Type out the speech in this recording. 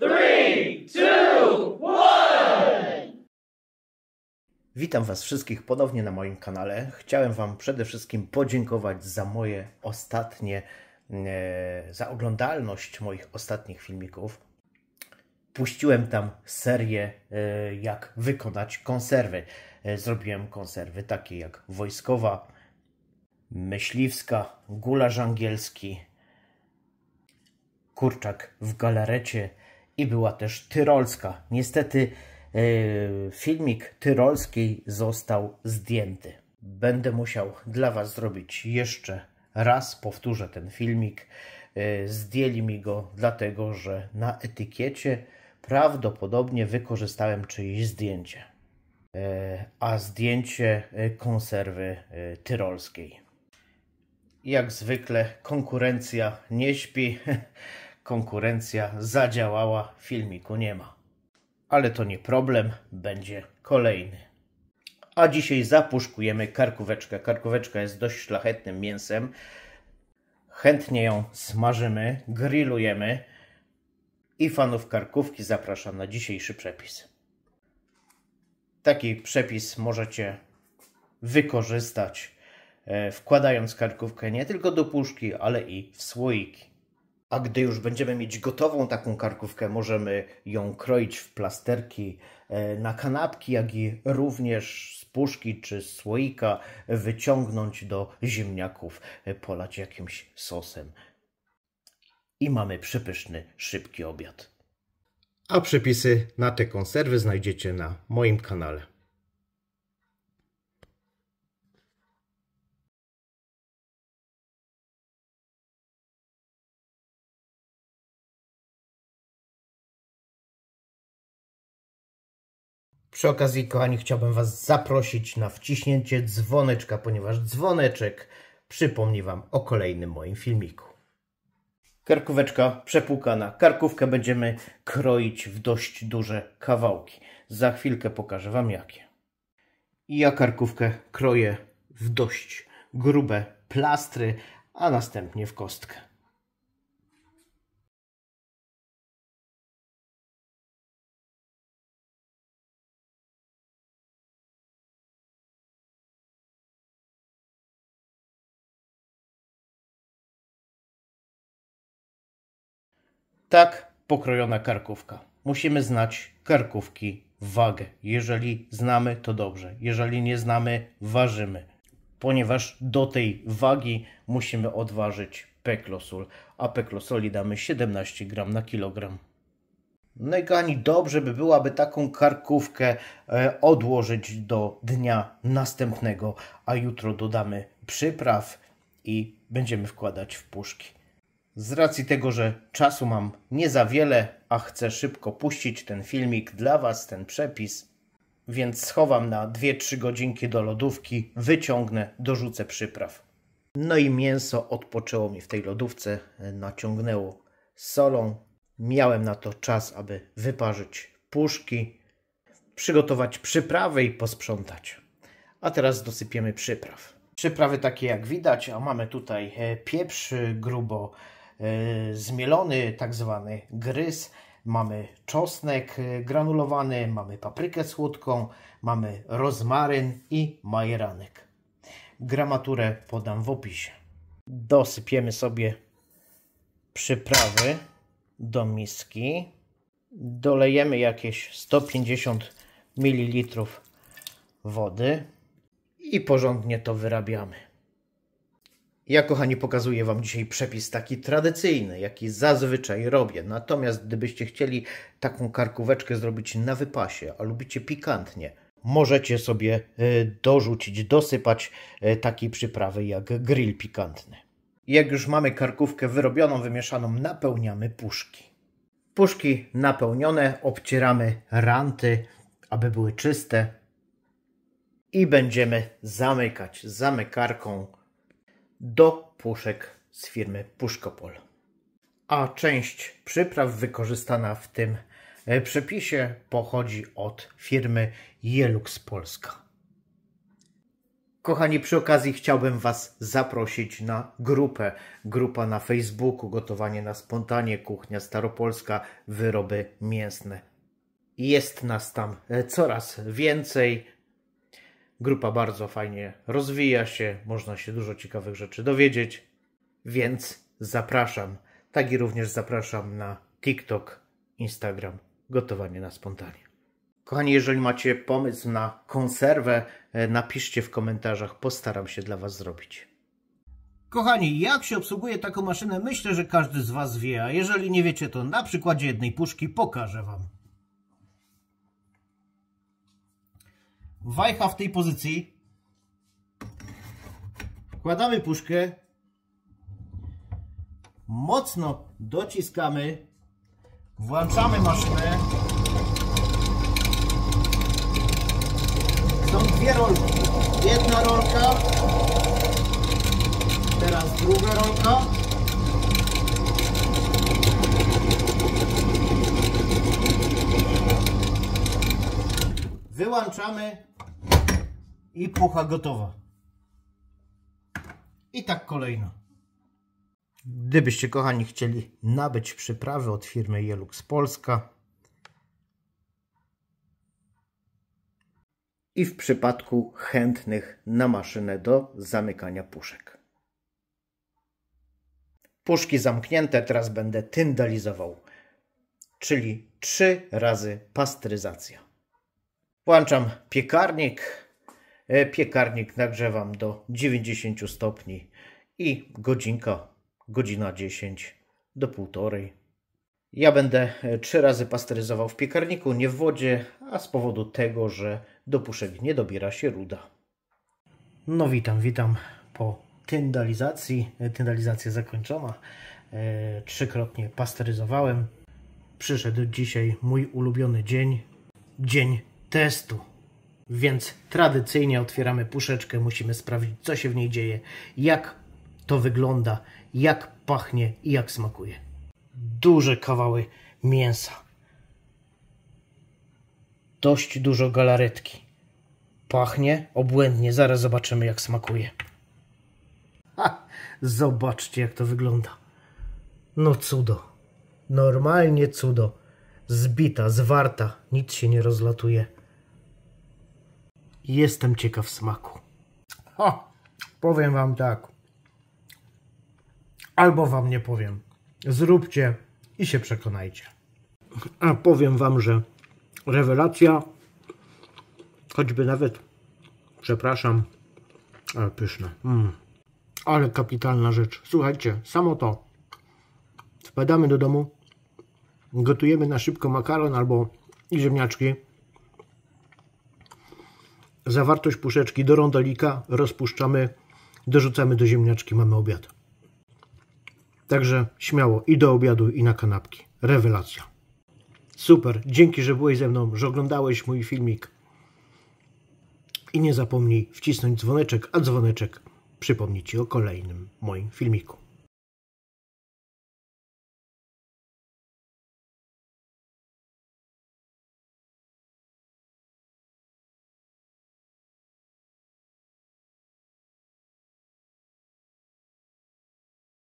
Three, two, one! Witam Was wszystkich ponownie na moim kanale. Chciałem Wam przede wszystkim podziękować za moje ostatnie, e, za oglądalność moich ostatnich filmików. Puściłem tam serię, e, jak wykonać konserwy. E, zrobiłem konserwy takie jak wojskowa, myśliwska, gulasz angielski, kurczak w galarecie i była też tyrolska. Niestety e, filmik tyrolskiej został zdjęty. Będę musiał dla Was zrobić jeszcze raz, powtórzę ten filmik. E, Zdjęli mi go dlatego, że na etykiecie prawdopodobnie wykorzystałem czyjeś zdjęcie. E, A zdjęcie konserwy tyrolskiej. Jak zwykle konkurencja nie śpi. Konkurencja zadziałała, filmiku nie ma. Ale to nie problem, będzie kolejny. A dzisiaj zapuszkujemy karkóweczkę. Karkóweczka jest dość szlachetnym mięsem. Chętnie ją smażymy, grillujemy. I fanów karkówki zapraszam na dzisiejszy przepis. Taki przepis możecie wykorzystać, e, wkładając karkówkę nie tylko do puszki, ale i w słoiki. A gdy już będziemy mieć gotową taką karkówkę, możemy ją kroić w plasterki e, na kanapki, jak i również z puszki czy z słoika wyciągnąć do ziemniaków, e, polać jakimś sosem. I mamy przepyszny, szybki obiad. A przepisy na te konserwy znajdziecie na moim kanale. Przy okazji, kochani, chciałbym Was zaprosić na wciśnięcie dzwoneczka, ponieważ dzwoneczek przypomni Wam o kolejnym moim filmiku. Karkóweczka przepłukana. Karkówkę będziemy kroić w dość duże kawałki. Za chwilkę pokażę Wam jakie. Ja karkówkę kroję w dość grube plastry, a następnie w kostkę. Tak pokrojona karkówka. Musimy znać karkówki wagę. Jeżeli znamy, to dobrze. Jeżeli nie znamy, ważymy. Ponieważ do tej wagi musimy odważyć peklosol, a peklosoli damy 17 gram na kilogram. No i kochani, dobrze by było, aby taką karkówkę e, odłożyć do dnia następnego, a jutro dodamy przypraw i będziemy wkładać w puszki. Z racji tego, że czasu mam nie za wiele, a chcę szybko puścić ten filmik dla Was, ten przepis, więc schowam na 2-3 godzinki do lodówki, wyciągnę, dorzucę przypraw. No i mięso odpoczęło mi w tej lodówce, naciągnęło solą. Miałem na to czas, aby wyparzyć puszki, przygotować przyprawy i posprzątać. A teraz dosypiemy przypraw. Przyprawy takie jak widać, a mamy tutaj e, pieprz grubo e, zmielony, tak zwany gryz. Mamy czosnek e, granulowany, mamy paprykę słodką, mamy rozmaryn i majeranek. Gramaturę podam w opisie. Dosypiemy sobie przyprawy do miski. Dolejemy jakieś 150 ml wody i porządnie to wyrabiamy. Ja, kochani, pokazuję Wam dzisiaj przepis taki tradycyjny, jaki zazwyczaj robię. Natomiast gdybyście chcieli taką karkóweczkę zrobić na wypasie, a lubicie pikantnie, możecie sobie y, dorzucić, dosypać y, takiej przyprawy jak grill pikantny. Jak już mamy karkówkę wyrobioną, wymieszaną, napełniamy puszki. Puszki napełnione, obcieramy ranty, aby były czyste i będziemy zamykać zamykarką do puszek z firmy Puszkopol. A część przypraw wykorzystana w tym e, przepisie pochodzi od firmy Jelux Polska. Kochani, przy okazji chciałbym Was zaprosić na grupę. Grupa na Facebooku Gotowanie na spontanie, Kuchnia Staropolska, Wyroby Mięsne. Jest nas tam e, coraz więcej. Grupa bardzo fajnie rozwija się, można się dużo ciekawych rzeczy dowiedzieć, więc zapraszam. Tak i również zapraszam na TikTok, Instagram, Gotowanie na spontanie. Kochani, jeżeli macie pomysł na konserwę, e, napiszcie w komentarzach, postaram się dla Was zrobić. Kochani, jak się obsługuje taką maszynę, myślę, że każdy z Was wie, a jeżeli nie wiecie, to na przykładzie jednej puszki pokażę Wam. Wajcha w tej pozycji. Wkładamy puszkę. Mocno dociskamy. Włączamy maszynę. Są dwie rolki. Jedna rolka. Teraz druga rolka. Wyłączamy i pucha gotowa. I tak kolejno. Gdybyście, kochani, chcieli nabyć przyprawy od firmy Jelux Polska i w przypadku chętnych na maszynę do zamykania puszek. Puszki zamknięte, teraz będę tyndalizował, czyli trzy razy pasteryzacja. Włączam piekarnik. E, piekarnik nagrzewam do 90 stopni i godzinka, godzina 10 do półtorej. Ja będę e, trzy razy pasteryzował w piekarniku, nie w wodzie, a z powodu tego, że do puszek nie dobiera się ruda. No witam, witam po tyndalizacji. E, tyndalizacja zakończona. E, trzykrotnie pasteryzowałem. Przyszedł dzisiaj mój ulubiony dzień. Dzień testu. Więc tradycyjnie otwieramy puszeczkę, musimy sprawdzić, co się w niej dzieje, jak to wygląda, jak pachnie i jak smakuje. Duże kawały mięsa. Dość dużo galaretki. Pachnie obłędnie, zaraz zobaczymy, jak smakuje. Ha, zobaczcie, jak to wygląda. No cudo. Normalnie cudo. Zbita, zwarta, nic się nie rozlatuje. Jestem ciekaw smaku. Ha, powiem wam tak. Albo wam nie powiem. Zróbcie i się przekonajcie. A powiem wam, że rewelacja, choćby nawet, przepraszam, ale pyszne. Mm. Ale kapitalna rzecz. Słuchajcie, samo to. Wpadamy do domu, gotujemy na szybko makaron albo ziemniaczki zawartość puszeczki do rondolika, rozpuszczamy, dorzucamy do ziemniaczki, mamy obiad. Także śmiało i do obiadu, i na kanapki. Rewelacja. Super, dzięki, że byłeś ze mną, że oglądałeś mój filmik. I nie zapomnij wcisnąć dzwoneczek, a dzwoneczek przypomni Ci o kolejnym moim filmiku.